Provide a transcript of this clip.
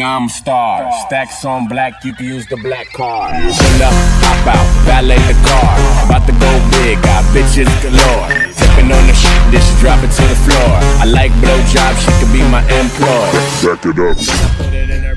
I'm a star. Stacks on black, you can use the black card. Pull up, hop out, valet the car. About to go big, got bitches galore. Tipping on the shit, this drop it to the floor. I like blowjobs, she could be my employee. Back it up.